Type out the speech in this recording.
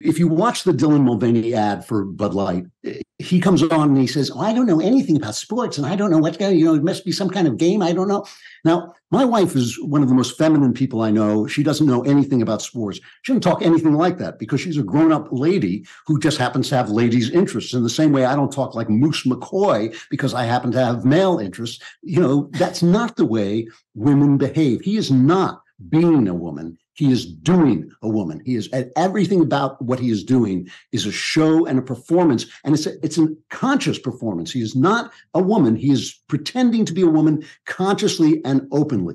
If you watch the Dylan Mulvaney ad for Bud Light, he comes on and he says, oh, I don't know anything about sports and I don't know what's going you know, it must be some kind of game. I don't know. Now, my wife is one of the most feminine people I know. She doesn't know anything about sports. She doesn't talk anything like that because she's a grown up lady who just happens to have ladies' interests in the same way I don't talk like Moose McCoy because I happen to have male interests. You know, that's not the way women behave. He is not being a woman. He is doing a woman. He is everything about what he is doing is a show and a performance, and it's a, it's a conscious performance. He is not a woman. He is pretending to be a woman consciously and openly.